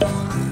Bye.